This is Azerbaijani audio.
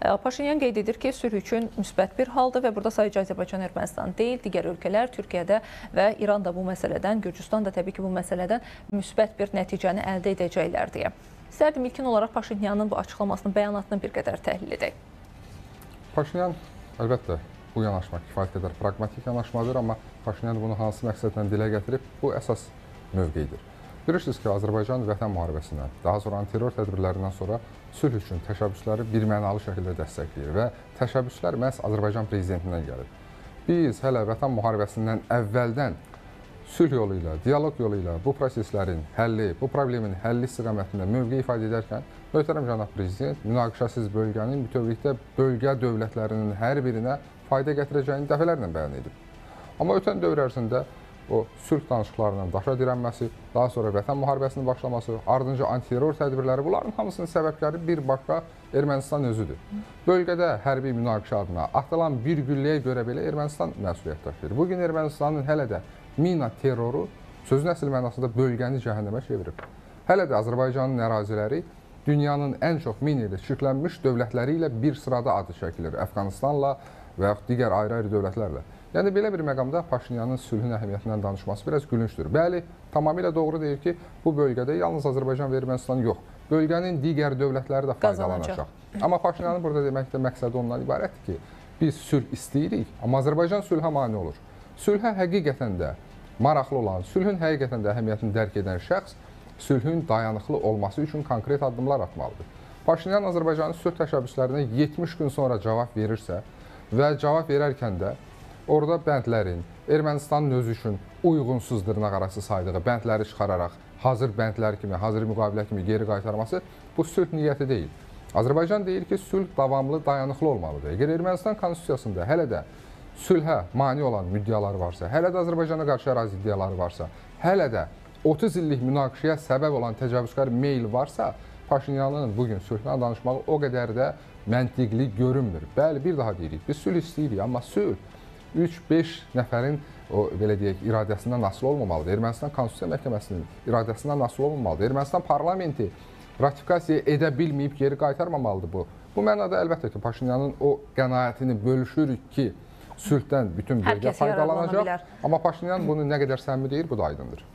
Paşinyan qeyd edir ki, sülh üçün müsbət bir haldır və burada sadəcə Azərbaycan, Ermənistan deyil, digər ölkələr Türkiyədə və İran da bu məsələdən, Gürcüstan da təbii ki, bu məsələdən müsbət bir nəticəni əldə edəcəklər deyə. İstərdim ilkin olaraq Paşinyanın bu açıqlamasının bəyanatını bir qədər təhlil edək. Paşinyan əlbəttə bu yanaşma kifayət qədər praqmatik yanaşmadır, amma Paşinyan bunu hansı məqsədlə dilə gətirib, bu əsas mövqeyidir. Bilirsiniz ki, Azərbaycan vətən müharibəsindən, daha sonra terror tədbirlərindən sonra sülh üçün təşəbbüsləri birmənalı şəkildə dəstəkləyir və təşəbbüslər məhz Azərbaycan prezidentindən gəlir. Biz hələ vətən müharibəsindən əvvəldən sülh yolu ilə, dialoq yolu ilə bu proseslərin həlli, bu problemin həlli istiqamətində mövqe ifadə edərkən, möhtərəm cənab prezident münaqişəsiz bölgənin bütövlükdə bölgə dövlətlərinin hər birinə fayda gətirəcəyini dəfələrlə bəyan edib. Amma ötən dövr ərzində o sülh danışıqlarının daşa dirənməsi, daha sonra vətən müharibəsinin başlaması, ardınca antiterror tədbirləri, bunların hamısının səbəbkarı birbaşa Ermənistan özüdür. Bölgədə hərbi münaqişə adına atılan bir gülləyə görə belə Ermənistan məsuliyyət daşıyır. Bu gün Ermənistanın hələ də mina terroru sözün əsl mənasında bölgəni cəhənnəmə çevirib. Hələ də Azərbaycanın əraziləri dünyanın ən çox mina ilə çirklənmiş dövlətləri ilə bir sırada adı çəkilir. Əfqanistanla və yaxud digər ayrı-ayrı dövlətlərlə. Yəni belə bir məqamda Paşinyanın sülhün əhəmiyyətindən danışması biraz gülüncdür. Bəli, tamamilə doğru deyir ki, bu bölgədə yalnız Azərbaycan və Ermənistan yox, bölgənin digər dövlətləri də faydalanacaq. Amma Paşinyanın burada deməkdə məqsədi ondan ibarətdir ki, biz sülh istəyirik, amma Azərbaycan sülhə mane olur. Sülhə həqiqətən də maraqlı olan, sülhün həqiqətən də əhəmiyyətini dərk edən şəxs sülhün dayanıqlı olması üçün konkret addımlar atmalıdır. Paşinyan Azərbaycanın sülh təşəbbüslərinə 70 gün sonra cavab verirsə və cavab verərkən də orada bəndlərin Ermənistanın özü üçün uyğunsuz dırnaqarası saydığı bəndləri çıxararaq hazır bəndlər kimi, hazır müqavilə kimi geri qaytarması bu sülh niyyəti deyil. Azərbaycan deyir ki, sülh davamlı, dayanıqlı olmalıdır. Əgər Ermənistan konstitusiyasında hələ də sülhə mane olan müddəalar varsa, hələ də Azərbaycana qarşı ərazi iddiaları varsa, hələ də 30 illik münaqişəyə səbəb olan təcavüzkar meyl varsa, Paşinyanın bugün sülhdən danışmağı o qədər də məntiqli görünmür. Bəli, bir daha deyirik, biz sülh istəyirik, amma sülh 3-5 nəfərin o belə deyək iradəsindən asılı olmamalıdır. Ermənistan Konstitusiya Məhkəməsinin iradəsindən asılı olmamalıdır. Ermənistan parlamenti ratifikasiya edə bilməyib geri qaytarmamalıdır bu. Bu mənada əlbəttə ki, Paşinyanın o qənaətini bölüşürük ki, sülhdən bütün bölgə faydalanacaq. Amma Paşinyan bunu nə qədər səmimi deyir, bu da aydındır.